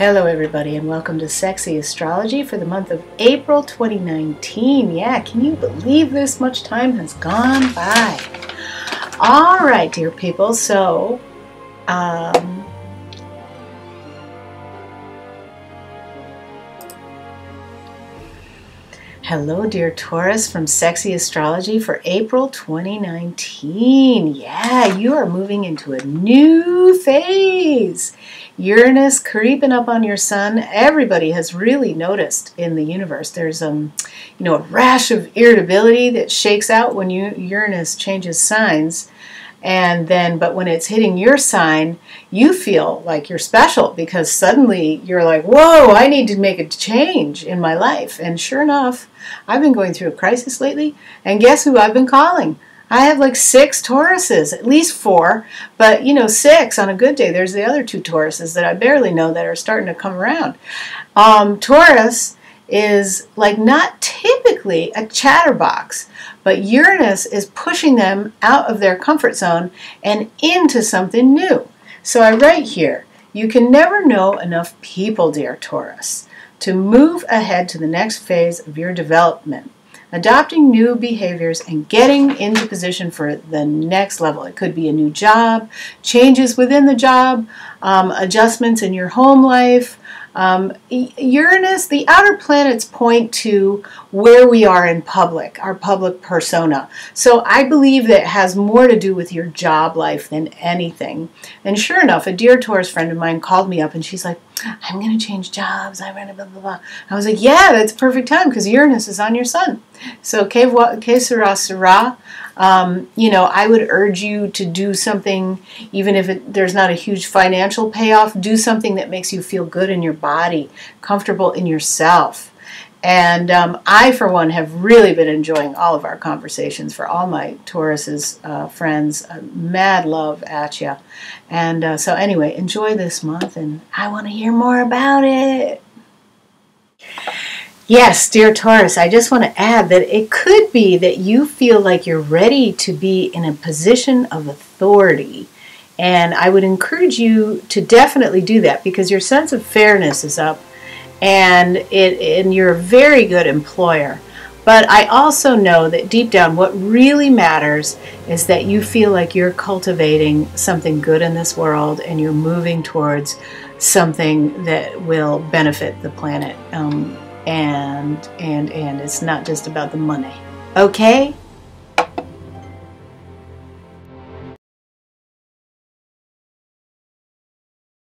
Hello, everybody, and welcome to Sexy Astrology for the month of April 2019. Yeah, can you believe this much time has gone by? All right, dear people, so um, Hello, dear Taurus from Sexy Astrology for April 2019. Yeah, you are moving into a new phase. Uranus creeping up on your sun. Everybody has really noticed in the universe there's um, you know, a rash of irritability that shakes out when you, Uranus changes signs and then but when it's hitting your sign you feel like you're special because suddenly you're like whoa i need to make a change in my life. And sure enough i've been going through a crisis lately. And guess who i've been calling? I have like six tauruses at least four. But you know six on a good day there's the other two tauruses that i barely know that are starting to come around. Um, taurus is like not typically a chatterbox, but Uranus is pushing them out of their comfort zone and into something new. So I write here, you can never know enough people, dear Taurus, to move ahead to the next phase of your development. Adopting new behaviors and getting into position for the next level. It could be a new job, changes within the job, um, adjustments in your home life, um, Uranus, the outer planets point to where we are in public, our public persona. So I believe that has more to do with your job life than anything. And sure enough, a dear Taurus friend of mine called me up and she's like, I'm going to change jobs. I'm going to blah, blah, blah. I was like, yeah, that's perfect time because Uranus is on your sun. So, que sera, sera. Um, you know, I would urge you to do something, even if it, there's not a huge financial payoff, do something that makes you feel good in your body, comfortable in yourself. And um, I, for one, have really been enjoying all of our conversations for all my Taurus's uh, friends. Uh, mad love at you. And uh, so, anyway, enjoy this month, and I want to hear more about it. Yes, dear Taurus, I just want to add that it could be that you feel like you're ready to be in a position of authority. And I would encourage you to definitely do that because your sense of fairness is up and it and you're a very good employer. But I also know that deep down what really matters is that you feel like you're cultivating something good in this world and you're moving towards something that will benefit the planet. Um, and and and it's not just about the money okay